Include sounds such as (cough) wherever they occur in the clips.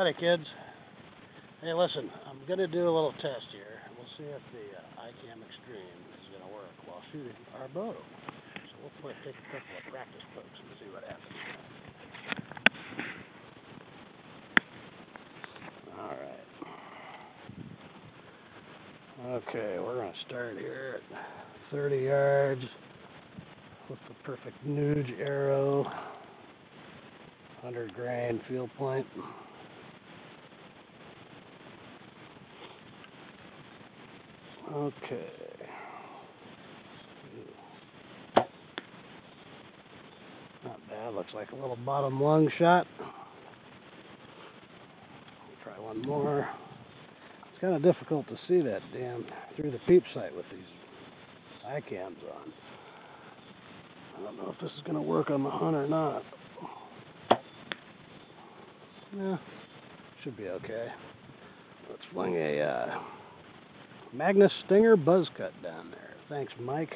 Howdy, kids. Hey, listen, I'm going to do a little test here. We'll see if the uh, iKam Extreme is going to work while shooting our bow. So we'll play, take a couple of practice pokes and see what happens. All right. Okay, we're going to start here at 30 yards with the perfect Nuge arrow, 100 grain field point. Okay. Not bad. Looks like a little bottom lung shot. Try one more. It's kind of difficult to see that damn through the peep sight with these iKams on. I don't know if this is going to work on the hunt or not. Yeah, should be okay. Let's fling a uh, Magnus Stinger Buzzcut down there. Thanks, Mike,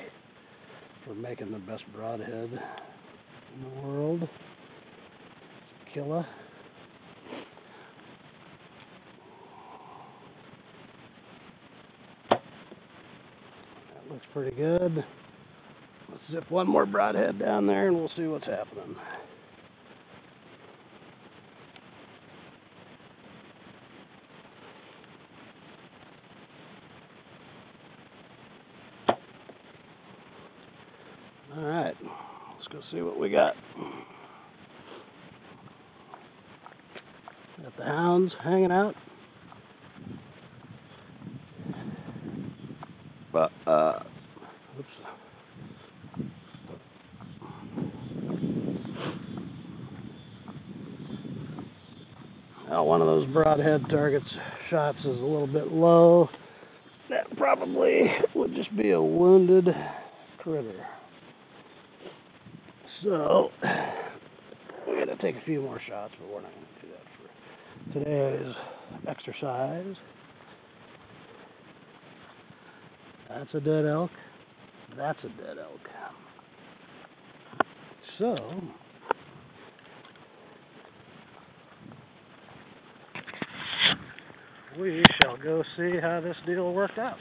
for making the best broadhead in the world. Killa. That looks pretty good. Let's zip one more broadhead down there and we'll see what's happening. All right, let's go see what we got. Got the hounds hanging out. But, uh, oops. Now, one of those broadhead targets shots is a little bit low. That probably would just be a wounded critter. So, (sighs) we got to take a few more shots, but we're not going to do that for today's exercise. That's a dead elk. That's a dead elk. So, we shall go see how this deal worked out.